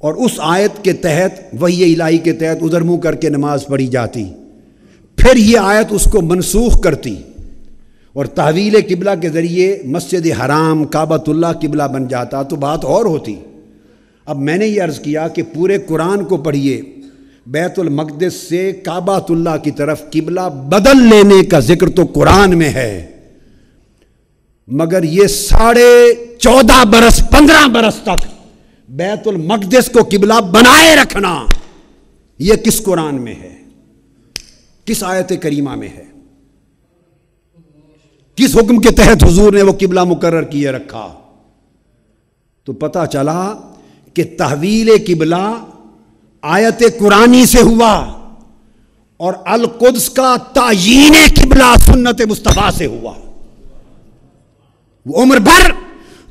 और उस आयत के तहत, वही इलाही के तहत उधर मुँह करके नमाज़ पढ़ी जाती। फिर ये आयत उसको मनसूख करती और तहवील किबला के ज़रिए मस्जिद हराम काबतुल्ला किबला बन जाता तो बात और होती। अब मैंने ये अर्ज़ किया कि पूरे कुरान को पढ़िए। बैतुलमक़दस से काबातुल्ला की तरफ़ किबला बदल लेने का ज़िक्र तो कुरान में है। मगर ये साढ़े चौदह बरस, पंद्रह बरस तक बैतुल मकदस को किबला बनाए रखना यह किस कुरान में है? किस आयत करीमा में है? किस हुक्म के तहत हुजूर ने वो किबला मुकर किए रखा? तो पता चला कि तहवील किबला आयत कुरानी से हुआ और अलकुद्स का ताजीन किबला सुन्नत मुस्तफ़ा से हुआ। वो उम्र भर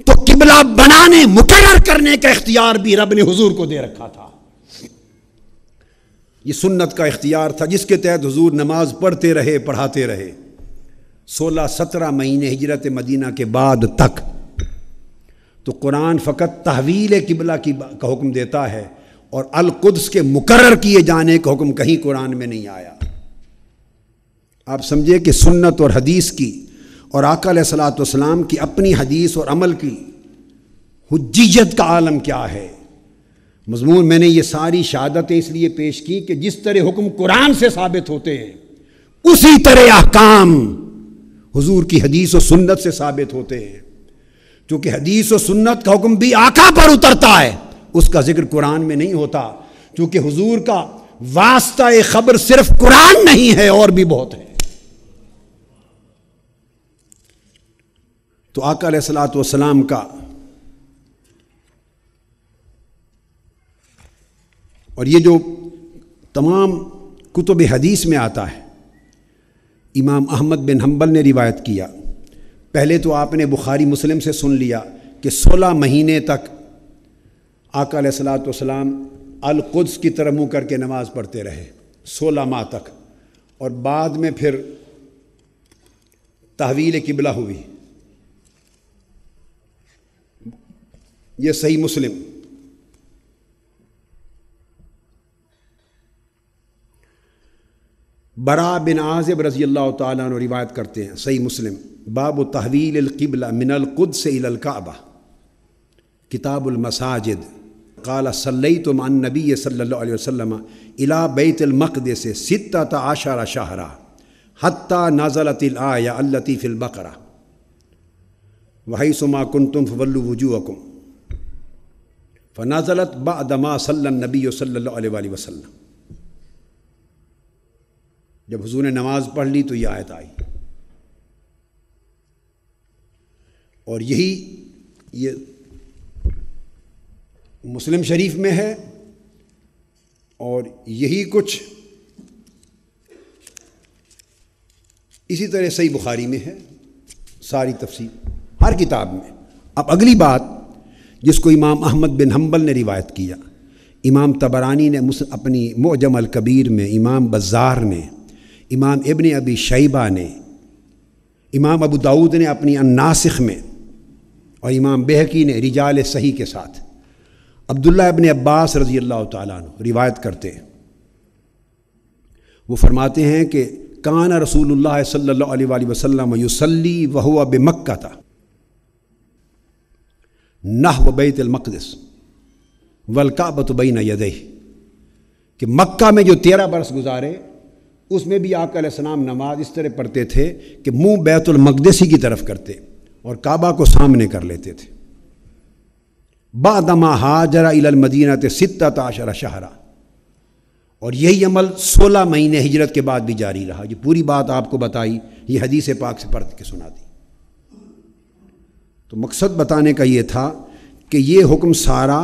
तो किबला बनाने मुकर करने का इख्तियार भी रब ने हजूर को दे रखा था। ये सुन्नत का इख्तियार था, जिसके तहत हजूर नमाज़ पढ़ते रहे, पढ़ाते रहे। सोलह सत्रह महीने हिजरत मदीना के बाद तक तो कुरान फ़कत तहवील किबला की का हुक्म देता है, और अलकुद्स के मुकर किए जाने का हुक्म कहीं कुरान में नहीं आया। आप समझे कि सुन्नत और हदीस की और आका सलाम की अपनी हदीस और अमल की हजीत का आलम क्या है? मजमून, मैंने ये सारी शहादतें इसलिए पेश की कि जिस तरह हुक्म कुरान से साबित होते हैं, उसी तरह अहकाम हुजूर की हदीस और सुन्नत से साबित होते हैं। क्योंकि हदीस और सुन्नत का हुक्म भी आका पर उतरता है, उसका ज़िक्र कुरान में नहीं होता। क्योंकि हुजूर का वास्ता खबर सिर्फ़ कुरान नहीं है, और भी बहुत है। तो आका सलाम का और ये जो तमाम कुतुब हदीस में आता है, इमाम अहमद बिन हम्बल ने रिवायत किया। पहले तो आपने बुखारी मुस्लिम से सुन लिया कि सोलह महीने तक आका सलाम अलकुद्स की तरह मुँह करके नमाज़ पढ़ते रहे, सोलह माह तक। और बाद में फिर तहवील किबला हुई। ये सही मुस्लिम। बरा बिन आज़ब रज़ी अल्लाह तु रिवायत करते हैं, सही मुस्लिम। बाब तहवील किबला मिनल कुद से इलकाबा किताबुलमसाजिद काला सल्लई तो मान नबी सल्लल्लाहु अलैहि वसल्लम इला बैतमक़द से सित्ता आशारा शाहरा हत्ता नाजलतिल आया अल्लती फ़िल बकरा। वही सुमा कुन तुम फवल्लु वजूअकुम फ़नाजलत बदमा सल्लन नबी सल्लल्लाहु अलैहि वसल्लम जब हुजूर ने नमाज़ पढ़ ली तो ये आयत आई और यही ये मुस्लिम शरीफ में है और यही कुछ इसी तरह सही बुखारी में है सारी तफसील हर किताब में अब अगली बात जिसको इमाम अहमद बिन हम्बल ने रिवायत किया। इमाम तबरानी ने मुस, अपनी मोजम कबीर में, इमाम बज़ार ने, इमाम इबन अबी शैबा ने, इमाम अबू दाऊद ने अपनी अन्नासिख में और इमाम बेहकी ने रिजाल सही के साथ। अब्दुल्ला इबन अब्बास रज़ी अल्लाह तु रिवायत करते हैं। वो फरमाते हैं कि, कान रसूल सल्लल्लाहु वसलम वसल्लम युसल्ली वहुआ बेमक्का था। नह बैतमक़दस वलकाबत बैन यदह कि मक्का में जो तेरह बरस गुजारे, उसमें भी आका सलाम नमाज़ इस तरह पढ़ते थे कि मुँह बैतुलमक़दसी की तरफ़ करते और काबा को सामने कर लेते थे। बादमा हाजरा इलमदीना सित्ता ताशरा शहरा। और यही अमल सोलह महीने हिजरत के बाद भी जारी रहा। जो पूरी बात आपको बताई, ये हदीस पाक से पढ़ के सुना दी। तो मकसद बताने का ये था कि ये हुक्म सारा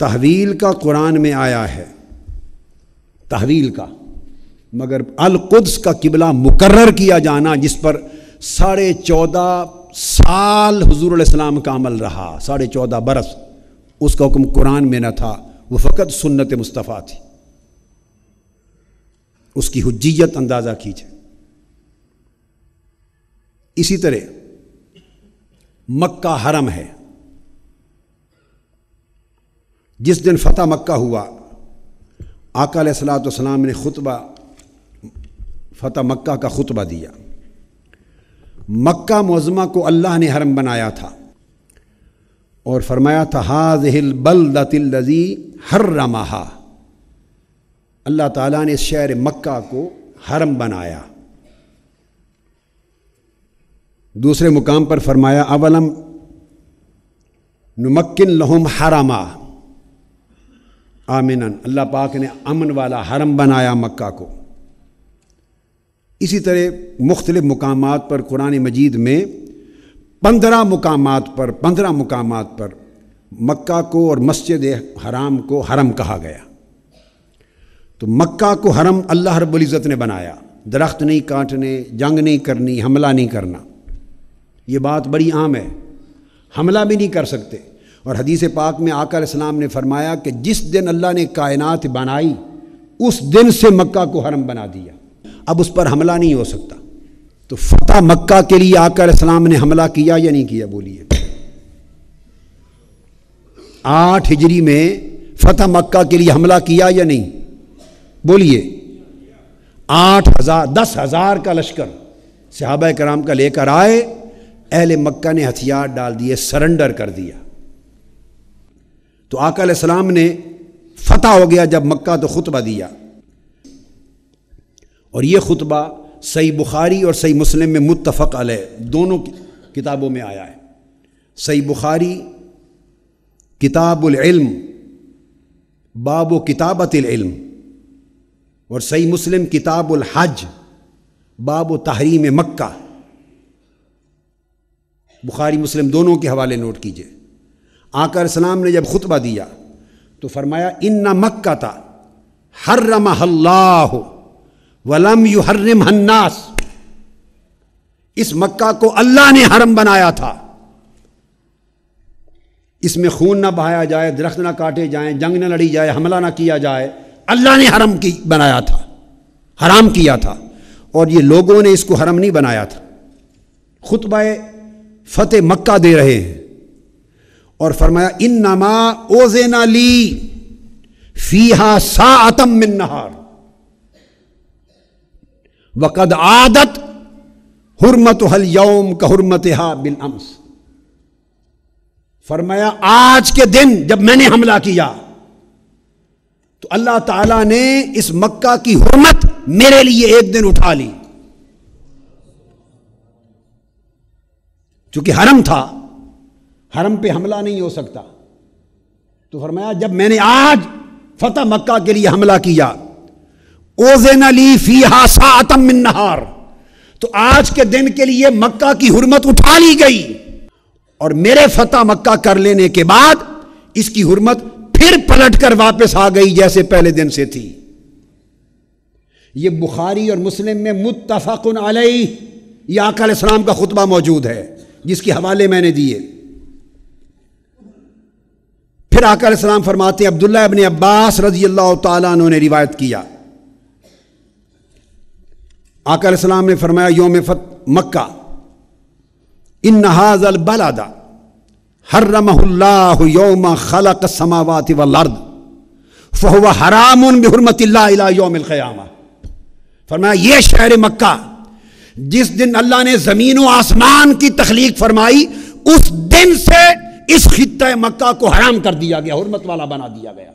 तहवील का कुरान में आया है। तहवील का। मगर अलकुद्स का किबला मुकर्र किया जाना, जिस पर साढ़े चौदह साल हजूर सलाम का अमल रहा, साढ़े चौदह बरस, उसका हुक्म कुरान में न था, वो फ़कत सुन्नत मुस्तफ़ा थी। उसकी हजीत अंदाज़ा कीजिए। इसी तरह मक्का हरम है। जिस दिन फ़तह मक्का हुआ, आका सलाम ने खुतबा, फ़तह मक्का का खुतबा दिया। मक्का मौज़मा को अल्लाह ने हरम बनाया था और फरमाया था हाज हिल हाजिल बलदतिल्लजी हर रमाहा अल्लाह ताला ने शहर मक्का को हरम बनाया। दूसरे मुकाम पर फरमाया, अवलम नुमक्किन लहुम हरामा। आमिन। अल्लाह पाक ने अमन वाला हरम बनाया मक्का को। इसी तरह मुख्तलिफ़ मकाम पर, कुरान मजीद में पंद्रह मकाम पर, पंद्रह मकाम पर मक्का को और मस्जिद हराम को हरम कहा गया। तो मक्का को हरम अल्लाह रब्ज़त ने बनाया। दरख्त नहीं काटने, जंग नहीं करनी, हमला नहीं करना। ये बात बड़ी आम है। हमला भी नहीं कर सकते। और हदीस पाक में आकर इस्लाम ने फरमाया कि जिस दिन अल्लाह ने कायनात बनाई, उस दिन से मक्का को हरम बना दिया। अब उस पर हमला नहीं हो सकता। तो फतेह मक्का के लिए आकर इस्लाम ने हमला किया या नहीं किया, बोलिए। आठ हिजरी में फतेह मक्का के लिए हमला किया या नहीं? बोलिए। आठ हज़ार, दस हज़ार का लश्कर। सहाबा कराम का लेकर आए, अहले मक्का ने हथियार डाल दिए, सरेंडर कर दिया। तो आका सलाम ने फतह हो गया जब मक्का तो खुतबा दिया। और ये खुतबा सही बुखारी और सही मुस्लिम में मुतफ़ अल दोनों किताबों में आया है। सही बुखारी किताबुल्म बाब किताबत इल्म, और सही मुस्लिम किताबुल हज, बाब तहरीम मक्का। बुखारी, मुस्लिम दोनों के हवाले नोट कीजिए। आकर सलाम ने जब खुतबा दिया तो फरमाया, इन्ना मक्का था हर्रम अल्लाह वलम यू हर्रम हन्नास इस मक्का को अल्लाह ने हरम बनाया था। इसमें खून ना बहाया जाए, दरख्त ना काटे जाए, जंग ना लड़ी जाए, हमला ना किया जाए, अल्लाह ने हरम की, बनाया था। हराम किया था। और ये लोगों ने इसको हरम नहीं बनाया था। खुतबाए फतेह मक्का दे रहे हैं। और फरमाया इन नमा ओजेना ली फीहा सा आतम मिन नहार। वक़द आदत हुरमत हल यौम का हुरमत हा बिल अम्स। फरमाया, आज के दिन जब मैंने हमला किया तो अल्लाह ताला ने इस मक्का की हुरमत मेरे लिए एक दिन उठा ली। चूँकि हरम था हरम पे हमला नहीं हो सकता। तो फरमाया, जब मैंने आज फतेह मक्का के लिए हमला किया, ओजेन अली फ़ी हासातम मिन नहार तो आज के दिन के लिए मक्का की हुरमत उठा ली गई और मेरे फतेह मक्का कर लेने के बाद इसकी हुरमत फिर पलट कर वापस आ गई जैसे पहले दिन से थी। यह बुखारी और मुस्लिम में मुतफ़न अलई आकल इस्लाम का खुतबा मौजूद है, जिसके हवाले मैंने दिए। फिर आकर सलाम फरमाते अब्दुल्ला अबन अब्बास रज़ी अल्लाह तु ने रिवायत किया। आकर सलाम ने फरमाया, योम फत मक्का इन नहाजल बलादा हर्रमल्लाह योम खलक समावात वर्द फ़हुआ हराम बेहरमत योम क़यामा। फरमाया, ये शहर मक्का, जिस दिन अल्लाह ने ज़मीन व आसमान की तखलीक फरमाई, उस दिन से इस खित मक्का को हराम कर दिया गया, हरमत वाला बना दिया गया।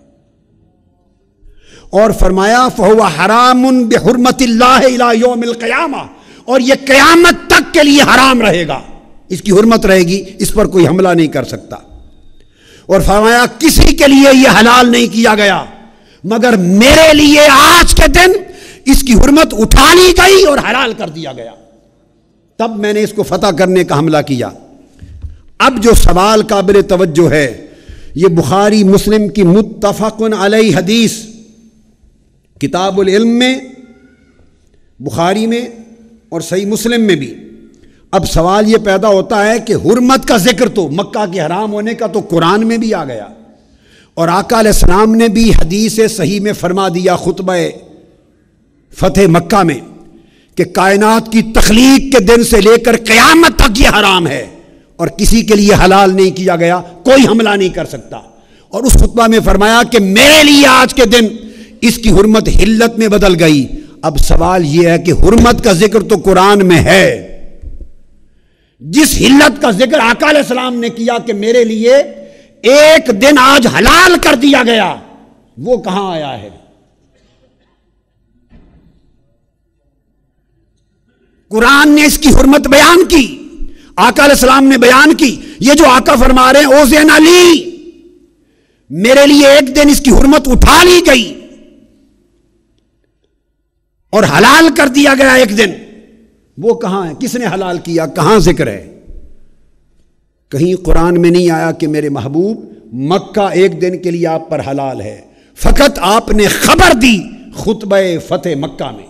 और फरमाया फहुआ हराम बेहरमत बेहरमतयामा और यह क्यामत तक के लिए हराम रहेगा। इसकी हरमत रहेगी, इस पर कोई हमला नहीं कर सकता। और फरमाया, किसी के लिए यह हलाल नहीं किया गया, मगर मेरे लिए आज के दिन इसकी हरमत उठा ली गई और हलाल कर दिया गया। तब मैंने इसको फतह करने का हमला किया। अब जो सवाल काबिल तवज्जो है, ये बुखारी मुस्लिम की मुतफ़न अलई हदीस, किताबुल में, बुखारी में और सही मुस्लिम में भी। अब सवाल ये पैदा होता है कि हुरमत का ज़िक्र तो मक्का के हराम होने का तो कुरान में भी आ गया। और आका सलाम ने भी हदीस सही में फरमा दिया खुतब फ़तेह मक्का में कि कायनात की तखलीक के दिन से लेकर क़यामत तक ये हराम है। और किसी के लिए हलाल नहीं किया गया, कोई हमला नहीं कर सकता। और उस खुतबा में फरमाया कि मेरे लिए आज के दिन इसकी हुरमत हिल्लत में बदल गई। अब सवाल यह है कि हुरमत का ज़िक्र तो कुरान में है। जिस हिल्लत का ज़िक्र आकाल सलाम ने किया कि मेरे लिए एक दिन आज हलाल कर दिया गया, वो कहाँ आया है? कुरान ने इसकी हुरमत बयान की। आका सलाम ने बयान की, ये जो आका फरमा रहे हैं ओजेन अली, मेरे लिए एक दिन इसकी हुरमत उठा ली गई और हलाल कर दिया गया एक दिन। वो कहाँ है? किसने हलाल किया? कहाँ ज़िक्र है? कहीं कुरान में नहीं आया कि मेरे महबूब मक्का एक दिन के लिए आप पर हलाल है। फकत आपने खबर दी खुतब फतेह मक्का में।